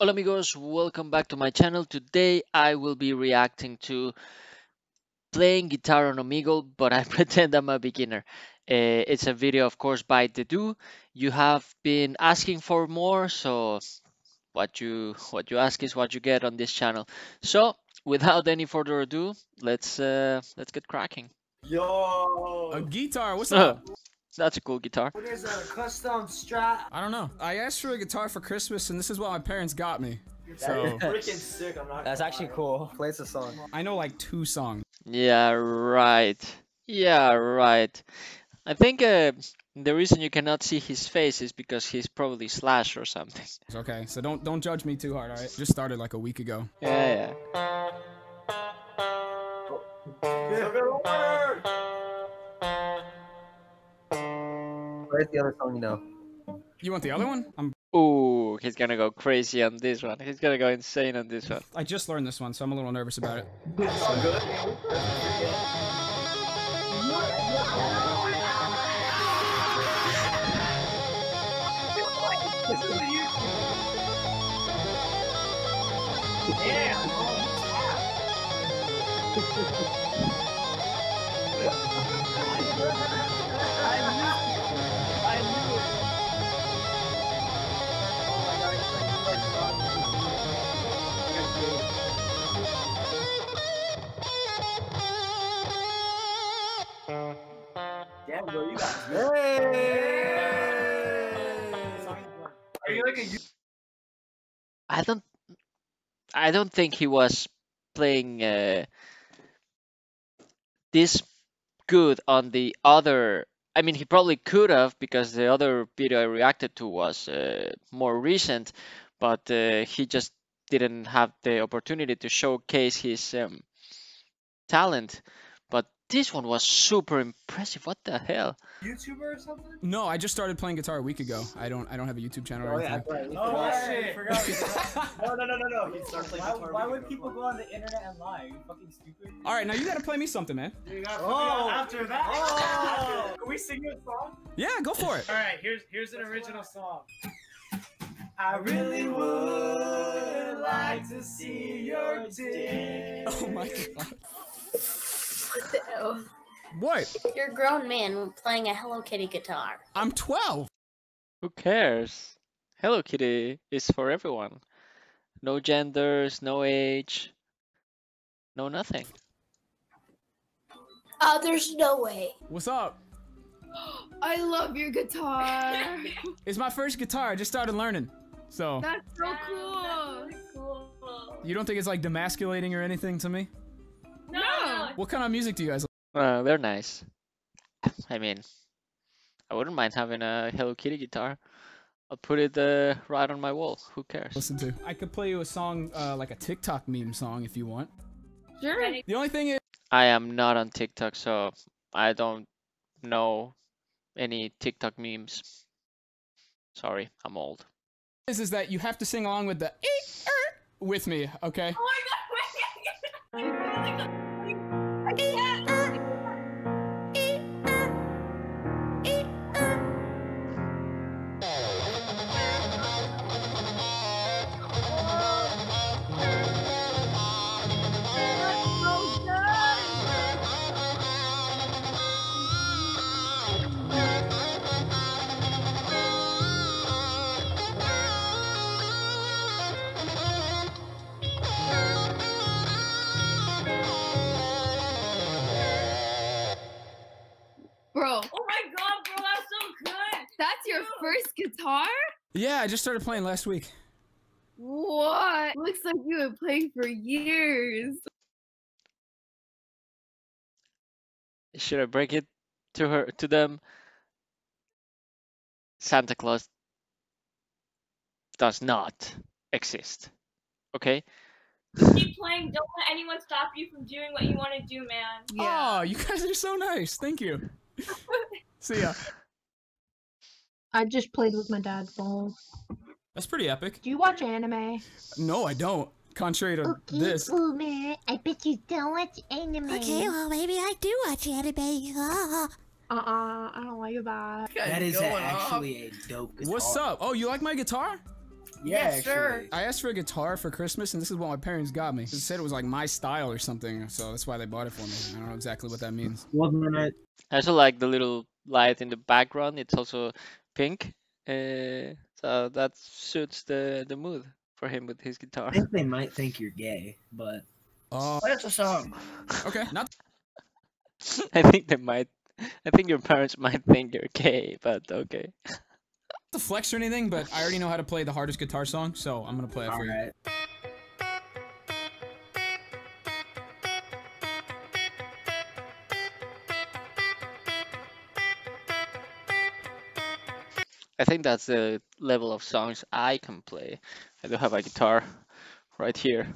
Hola amigos, welcome back to my channel. Today I will be reacting to playing guitar on Omegle, but I pretend I'm a beginner. Uh, it's a video, of course, by TheDooo. You have been asking for more, so what you what you ask is what you get on this channel. So, without any further ado, let's uh, let's get cracking. Yo! A guitar, what's up? That's a cool guitar. What is that? a custom strat? I don't know. I asked for a guitar for Christmas, and this is what my parents got me. That So freaking sick. I'm not. That's actually lie. cool. Play us a song. I know like two songs. Yeah, right. Yeah, right. I think uh, the reason you cannot see his face is because he's probably slash or something. Okay, so don't don't judge me too hard, all right? Just started like a week ago. Yeah, yeah. Where's the other song you know? You want the other one? I'm. Ooh, he's gonna go crazy on this one. He's gonna go insane on this one. I just learned this one, so I'm a little nervous about it. So good. Damn, bro, you got Are you like a you- I don't. I don't think he was playing uh, this good on the other. I mean, he probably could have because the other video I reacted to was uh, more recent, but uh, he just didn't have the opportunity to showcase his um, talent. But this one was super impressive. What the hell? YouTuber or something? No, I just started playing guitar a week ago. I don't I don't have a YouTube channel or Oh yeah, anything. right. Oh, shit. Forgot. No, no, no, no, no. He started playing Why, guitar why a would people go on the internet and lie? Are you fucking stupid? all right, now you gotta play me something, man. You gotta Oh. figure out after that. Oh. Can we sing you a song? Yeah, go for it. All right, here's here's an original song. I really would like to see your dick. Oh my god. Ew. What? You're a grown man playing a Hello Kitty guitar. I'm 12. Who cares? Hello Kitty is for everyone. No genders, no age, no nothing. Oh, there's no way. What's up? I love your guitar. It's my first guitar. I just started learning. So That's so cool. Cool. you don't think it's like demasculating or anything to me? No. What kind of music do you guys Uh, they're nice. I mean, I wouldn't mind having a Hello Kitty guitar. I'll put it uh, right on my wall. Who cares? listen to? I could play you a song, uh, like a TikTok meme song if you want. Sure. The only thing is, I am not on TikTok, so I don't know any TikTok memes. Sorry, I'm old. is, is that you have to sing along with the er," with me, okay? Oh my god! Yeah, I just started playing last week. What? Looks like you have been playing for years. Should I break it to her to them? Santa Claus does not exist. Okay? keep playing. Don't let anyone stop you from doing what you want to do, man. Yeah. Oh, you guys are so nice. Thank you. See ya. I just played with my dad's phone. That's pretty epic. Do you watch anime? No, I don't. Contrary to this. man. I bet you don't watch anime. Okay, well, maybe I do watch anime. Uh-uh, I don't like that. That is actually a dope guitar. What's up? Oh, you like my guitar? Yeah, Yeah, sure. I asked for a guitar for Christmas, and this is what my parents got me. They said it was like my style or something, so that's why they bought it for me. I don't know exactly what that means. Wasn't it? I also like the little light in the background. It's also pink, uh, so that suits the the mood for him with his guitar. I think they might think you're gay, but Oh, That's a song. okay. Not I think they might. I think your parents might think you're gay, but okay. to flex or anything, but I already know how to play the hardest guitar song, so I'm gonna play it all for you. I think that's the level of songs I can play. I do have a guitar right here,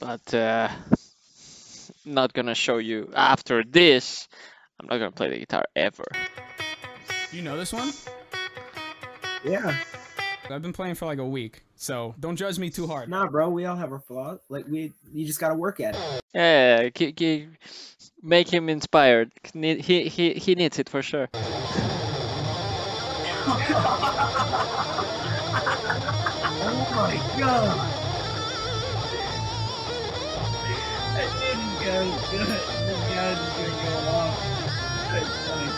but uh, not gonna show you after this. I'm not gonna play the guitar ever. You know this one? Yeah. I've been playing for like a week, so don't judge me too hard. Nah, bro, we all have our flaws. Like we, you just gotta work at it. Yeah, ki- ki- make him inspired. He he he needs it for sure. Oh my god. That didn't go good. Guy's just gonna go off. That's funny.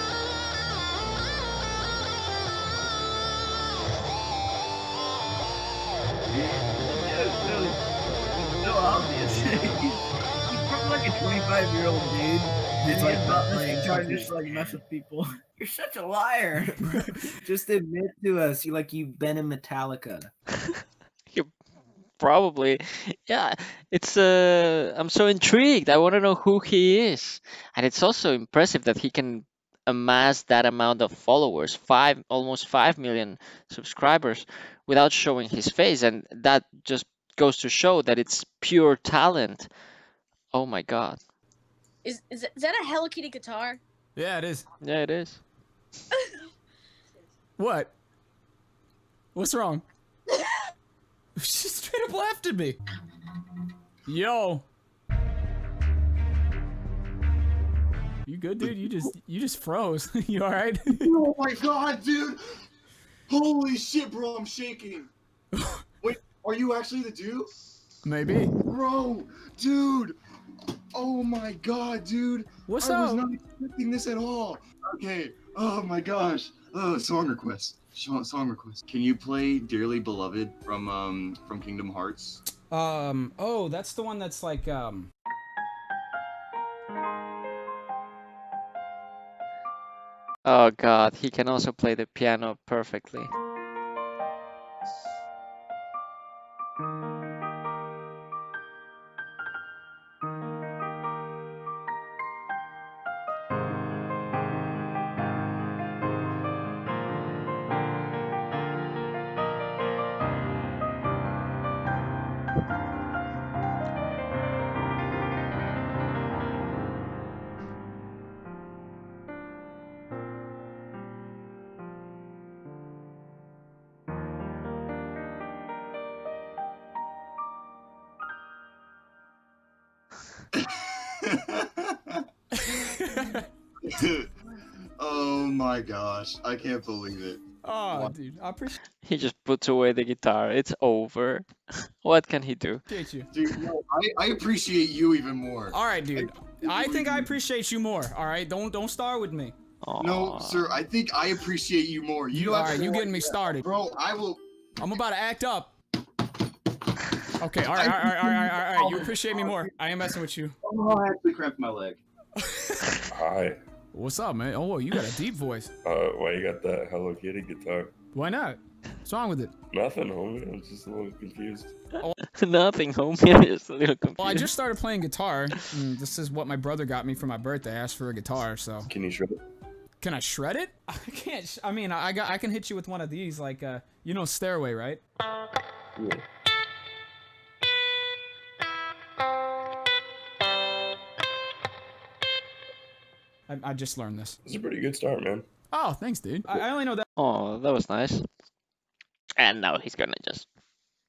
It's so obvious. he's probably like a 25 year old dude. He's like about this trying to just like mess with people. You're such a liar. Just admit to us, you like you've been in Metallica. You probably, yeah. It's uh, I'm so intrigued. I want to know who he is, and it's also impressive that he can amass that amount of followers, five, almost five million subscribers, without showing his face, and that just goes to show that it's pure talent. Oh my God! Is is, is that a Hello Kitty guitar? Yeah, it is. Yeah, it is. What? What's wrong? she straight up laughed at me. Yo. You good, dude? You just you just froze. you all right? Oh my god, dude! Holy shit, bro, I'm shaking. Wait, are you actually the dude? Maybe. Bro, dude! Oh my god, dude! What's I was not expecting this at all. Okay, oh my gosh. Oh, song request. Song song request. Can you play Dearly Beloved from um from Kingdom Hearts? Um. Oh, that's the one that's like um. Oh God, he can also play the piano perfectly. oh my gosh, I can't believe it. Oh, dude, I appreciate He just puts away the guitar. It's over. what can he do? you. Dude, no, I, I appreciate you even more. All right, dude. I think I appreciate you more. All right, don't don't start with me. No, sir, I think I appreciate you more. You don't all have right, to you getting me started, Bro, I will. I'm about to act up. Okay, all right, all right, all right, all right, all right. You appreciate me more. I am messing with you. Oh, I actually cramped my leg. Hi. What's up, man? Oh, you got a deep voice. Uh, why you got that Hello Kitty guitar? Why not? What's wrong with it? Nothing, homie. I'm just a little confused. Nothing, homie. I'm just a little confused. Well, I just started playing guitar. And this is what my brother got me for my birthday. I asked for a guitar, so. Can you shred it? Can I shred it? I can't. Sh- I mean, I got. I can hit you with one of these, like, uh, you know, Stairway, right? Yeah. I, I just learned this. It's a pretty good start, man. Oh, thanks, dude. I, I only know that. Oh, that was nice. And now he's gonna just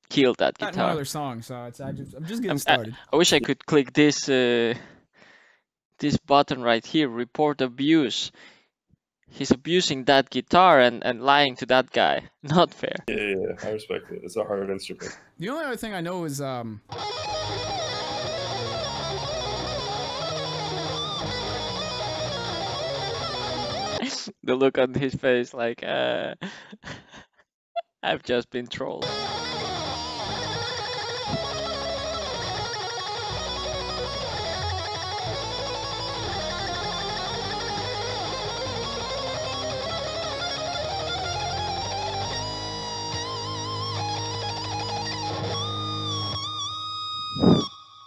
kill that Got no guitar. other song, so it's I just I'm just getting I'm- started. I, I wish I could click this uh, this button right here, report abuse. he's abusing that guitar and, and lying to that guy. Not fair. Yeah, yeah, yeah, I respect it. It's a hard instrument. The only other thing I know is um. the look on his face, like, uh, I've just been trolled.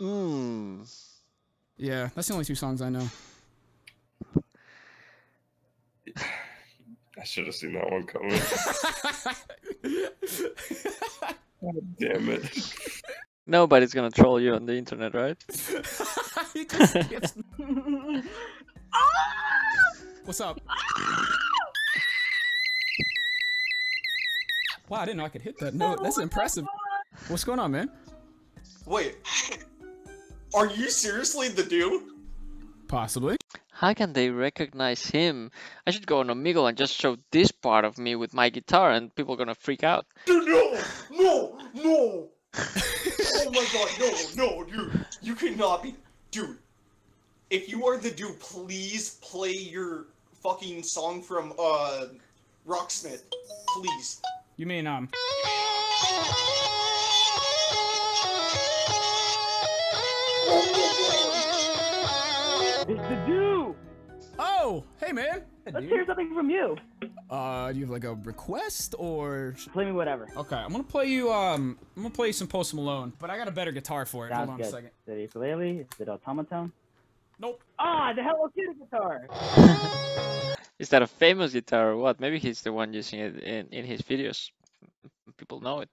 Mm. Yeah, that's the only two songs I know. I should have seen that one coming. God damn it. Nobody's gonna troll you on the internet, right? He just gets- ah! What's up? Wow, I didn't know I could hit that note. That's impressive. What's going on, man? Wait. Are you seriously the dude? Possibly. How can they recognize him? I should go on Omegle and just show this part of me with my guitar, and people are gonna freak out. Dude, no! No! No! oh my god, no, no, dude. You cannot be. Dude. If you are the dude, please play your fucking song from, uh, Rocksmith. Please. You mean um? It's the dude. Oh, hey man. Let's hear something from you. Uh, do you have like a request or? Play me whatever. Okay, I'm gonna play you. Um, I'm gonna play you some Post Malone, but I got a better guitar for it. Sounds Hold on good. a second. Is it ukulele? Is it automaton? Nope. Ah, the Hello Kitty guitar. Is that a famous guitar or what? Maybe he's the one using it in, in his videos. People know it.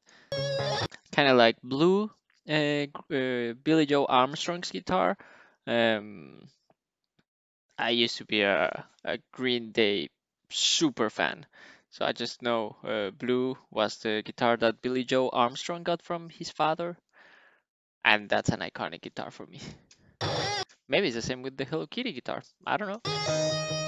Kind of like Blue, uh, uh, Billie Joe Armstrong's guitar. Um, I used to be a, a Green Day super fan. So I just know uh, Blue was the guitar that Billie Joe Armstrong got from his father. And that's an iconic guitar for me. Maybe it's the same with the Hello Kitty guitar. I don't know.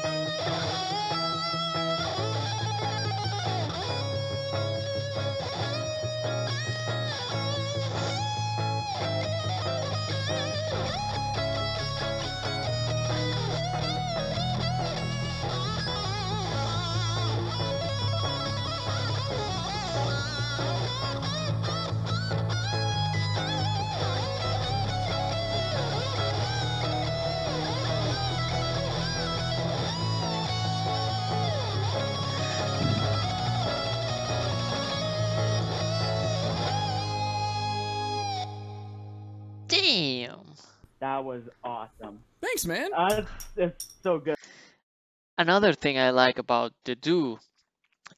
That was awesome. Thanks, man. Uh, it's, it's so good. Another thing I like about TheDooo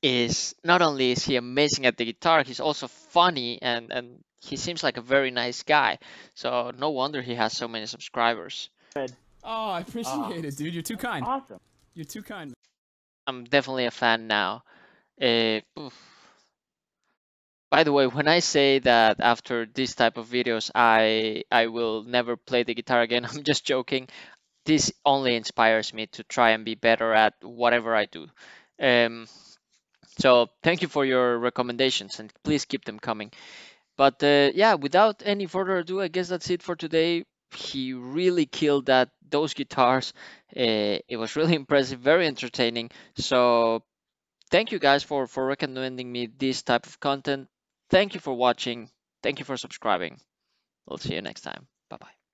is not only is he amazing at the guitar, he's also funny and, and he seems like a very nice guy. So no wonder he has so many subscribers. Oh, I appreciate it, dude. You're too kind. Awesome. You're too kind. I'm definitely a fan now. Uh, oof. By the way, when I say that after this type of videos, I I will never play the guitar again, I'm just joking. This only inspires me to try and be better at whatever I do. Um, so thank you for your recommendations and please keep them coming. But uh, yeah, without any further ado, I guess that's it for today. He really killed that those guitars. Uh, it was really impressive, very entertaining. So thank you guys for for recommending me this type of content. Thank you for watching. Thank you for subscribing. We'll see you next time. Bye bye.